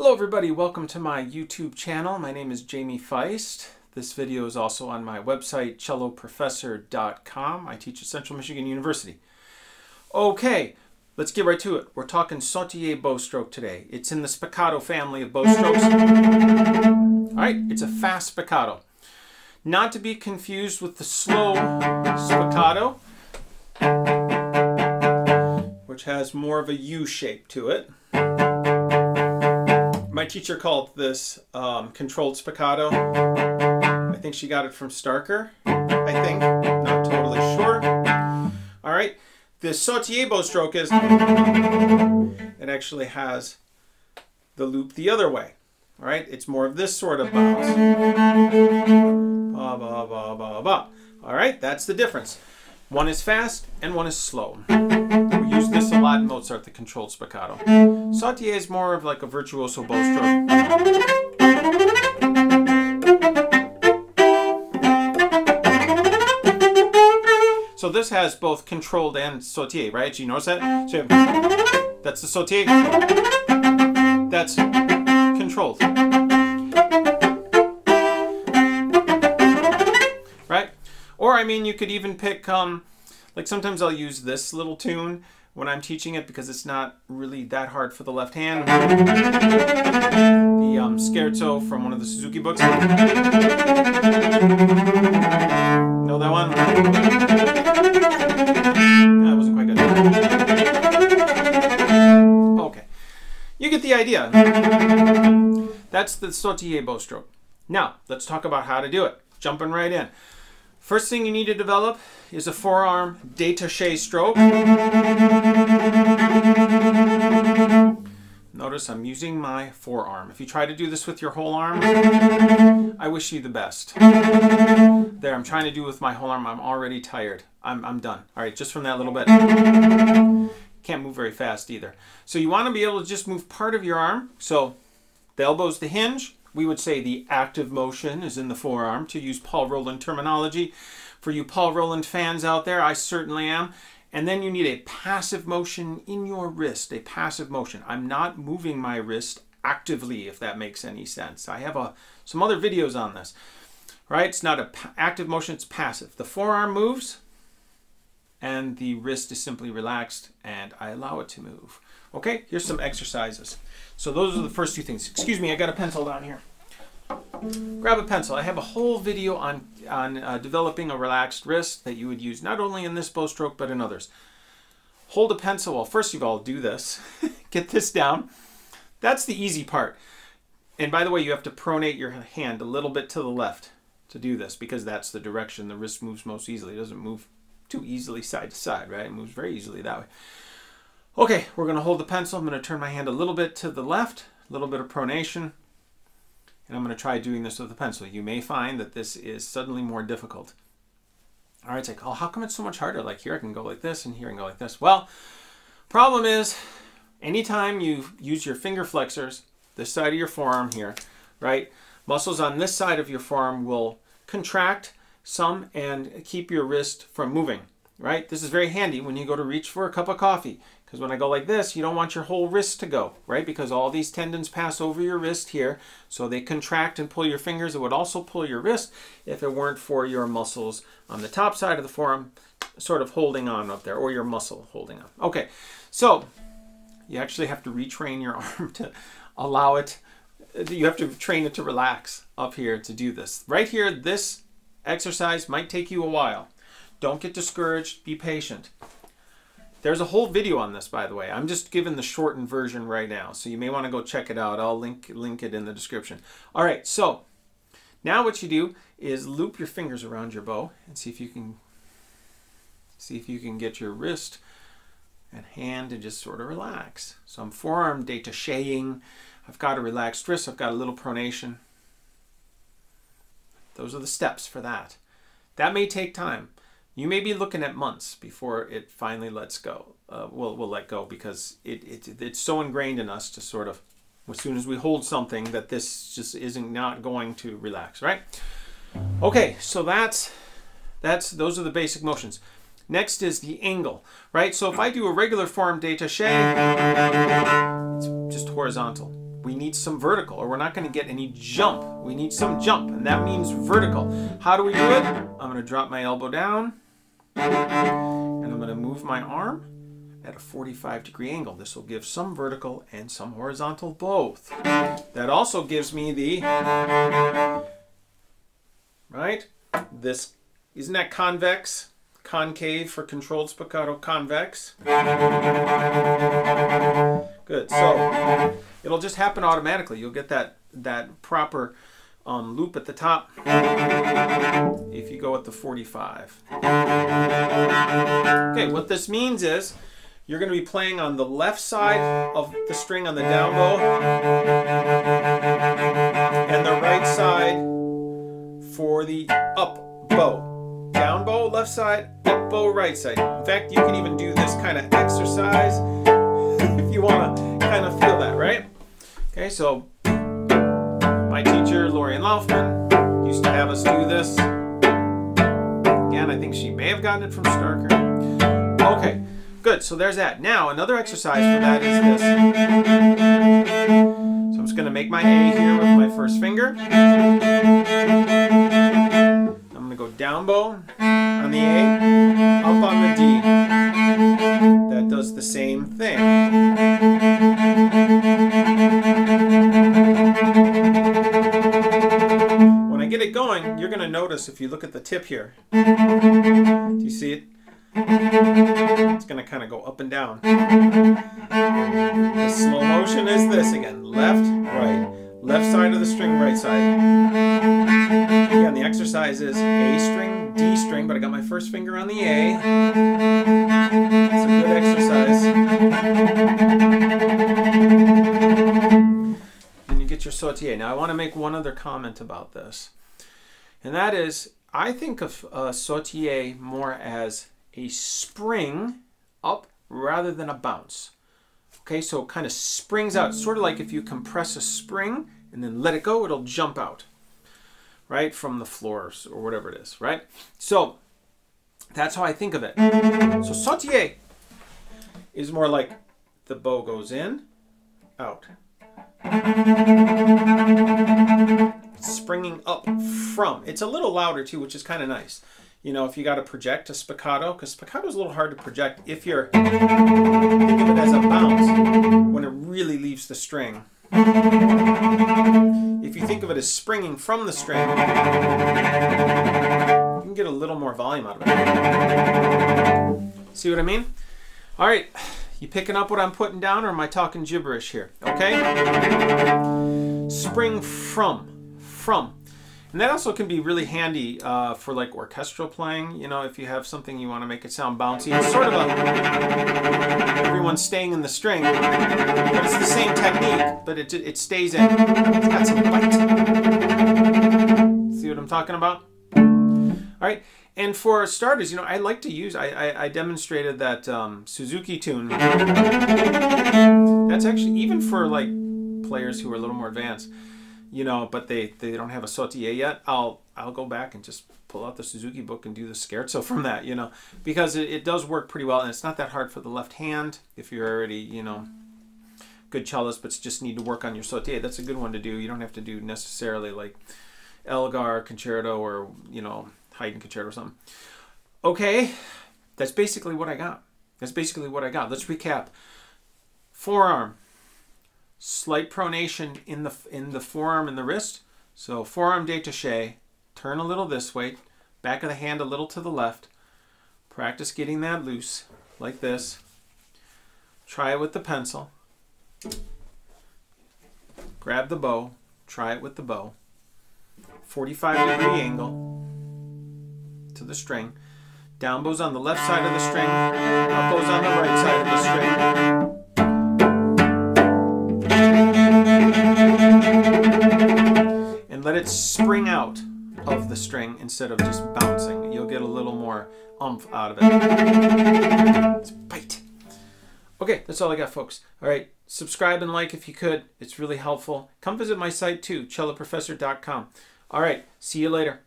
Hello everybody, welcome to my YouTube channel. My name is Jamie Fiste. This video is also on my website, celloprofessor.com. I teach at Central Michigan University. Okay, let's get right to it. We're talking Sautillé bow stroke today. It's in the spiccato family of bow strokes. All right, it's a fast spiccato. Not to be confused with the slow spiccato, which has more of a U shape to it my teacher called this um, controlled spiccato. I think she got it from Starker. I think, not totally sure. All right, the bow stroke is it actually has the loop the other way. All right, it's more of this sort of bounce. Ba ba ba ba ba. All right, that's the difference. One is fast and one is slow. Lot in Mozart, the controlled spiccato. Sautillé is more of like a virtuoso bow stroke. So this has both controlled and sautillé, right? Do you notice that? So you have, that's the sautillé. That's controlled. Right? Or, I mean, you could even pick, um, like sometimes I'll use this little tune when I'm teaching it because it's not really that hard for the left hand. The um, scherzo from one of the Suzuki books. Know that one? That wasn't quite good. Okay. You get the idea. That's the sautillé bow stroke. Now, let's talk about how to do it. Jumping right in. First thing you need to develop is a forearm détaché stroke. Notice I'm using my forearm. If you try to do this with your whole arm, I wish you the best. There, I'm trying to do with my whole arm. I'm already tired. I'm, I'm done. All right, just from that little bit. Can't move very fast either. So you want to be able to just move part of your arm. So the elbow's the hinge, we would say the active motion is in the forearm, to use Paul Rolland terminology. For you Paul Rolland fans out there, I certainly am. And then you need a passive motion in your wrist, a passive motion. I'm not moving my wrist actively, if that makes any sense. I have a, some other videos on this. Right? It's not an active motion, it's passive. The forearm moves, and the wrist is simply relaxed, and I allow it to move. Okay, here's some exercises. So those are the first two things. Excuse me, I got a pencil down here. Grab a pencil. I have a whole video on, on uh, developing a relaxed wrist that you would use not only in this bow stroke, but in others. Hold a pencil. Well, first of all, do this. Get this down. That's the easy part. And by the way, you have to pronate your hand a little bit to the left to do this because that's the direction the wrist moves most easily. It doesn't move too easily side to side, right? It moves very easily that way. Okay, we're going to hold the pencil. I'm going to turn my hand a little bit to the left, a little bit of pronation, and I'm going to try doing this with the pencil. You may find that this is suddenly more difficult. All right, it's like, oh, how come it's so much harder? Like here I can go like this, and here I can go like this. Well, problem is, anytime you use your finger flexors, this side of your forearm here, right, muscles on this side of your forearm will contract some and keep your wrist from moving right? This is very handy when you go to reach for a cup of coffee. Because when I go like this, you don't want your whole wrist to go, right? Because all these tendons pass over your wrist here, so they contract and pull your fingers. It would also pull your wrist if it weren't for your muscles on the top side of the forearm sort of holding on up there, or your muscle holding on. Okay, so you actually have to retrain your arm to allow it, you have to train it to relax up here to do this. Right here, this exercise might take you a while. Don't get discouraged. Be patient. There's a whole video on this, by the way. I'm just giving the shortened version right now, so you may want to go check it out. I'll link link it in the description. All right, so now what you do is loop your fingers around your bow and see if you can see if you can get your wrist and hand to just sort of relax. So I'm forearm detaching. I've got a relaxed wrist. I've got a little pronation. Those are the steps for that. That may take time you may be looking at months before it finally lets go. Uh, will will let go because it, it it's so ingrained in us to sort of as soon as we hold something that this just isn't not going to relax, right? Okay, so that's that's those are the basic motions. Next is the angle, right? So if I do a regular form détaché, it's just horizontal. We need some vertical or we're not going to get any jump. We need some jump and that means vertical. How do we do it? I'm going to drop my elbow down and I'm going to move my arm at a 45 degree angle. This will give some vertical and some horizontal both. That also gives me the, right? This, isn't that convex? Concave for controlled spiccato convex. Good, so it'll just happen automatically. You'll get that, that proper um, loop at the top if you go at the 45. Okay, what this means is you're going to be playing on the left side of the string on the down bow and the right side for the up bow. Down bow, left side, up bow, right side. In fact, you can even do this kind of exercise if you want to kind of feel that, right? Okay, so my teacher, Laurien Laufman, used to have us do this. Again, I think she may have gotten it from Starker. Okay. Good, so there's that. Now, another exercise for that is this. So I'm just going to make my A here with my first finger. I'm going to go down bow on the A, notice if you look at the tip here. Do you see it? It's going to kind of go up and down. The slow motion is this again. Left, right. Left side of the string, right side. Again, the exercise is A string, D string, but I got my first finger on the A. It's a good exercise. And you get your sautillé. Now I want to make one other comment about this. And that is, I think of a sautillé more as a spring up rather than a bounce. Okay, so it kind of springs out, sort of like if you compress a spring and then let it go, it'll jump out, right, from the floors or whatever it is, right? So that's how I think of it. So sautillé is more like the bow goes in, out. Springing up from. It's a little louder too, which is kind of nice you know, if you got to project a spiccato, because spiccato is a little hard to project if you're think of it as a bounce when it really leaves the string. If you think of it as springing from the string, you can get a little more volume out of it. See what I mean? All right, you picking up what I'm putting down, or am I talking gibberish here? Okay. Spring from, from. And that also can be really handy uh, for like orchestral playing. You know, if you have something you want to make it sound bouncy. It's sort of a everyone's staying in the string, but it's the same technique, but it it stays in. It's got some bite. See what I'm talking about? All right. And for starters, you know, I like to use. I I, I demonstrated that um, Suzuki tune. That's actually even for like players who are a little more advanced you know, but they, they don't have a sautillé yet, I'll I'll go back and just pull out the Suzuki book and do the scherzo from that, you know, because it, it does work pretty well and it's not that hard for the left hand if you're already, you know, good cellist, but just need to work on your sautillé. That's a good one to do. You don't have to do necessarily like Elgar concerto or, you know, Haydn concerto or something. Okay, that's basically what I got. That's basically what I got. Let's recap. Forearm, slight pronation in the in the forearm and the wrist. So forearm détaché, turn a little this way, back of the hand a little to the left. Practice getting that loose like this. Try it with the pencil. Grab the bow, try it with the bow. 45 degree angle to the string. Down bows on the left side of the string, up bows on the right side of the string. and let it spring out of the string instead of just bouncing. You'll get a little more umph out of it. It's bite. Okay, that's all I got, folks. All right, subscribe and like if you could. It's really helpful. Come visit my site too, celloprofessor.com. All right, see you later.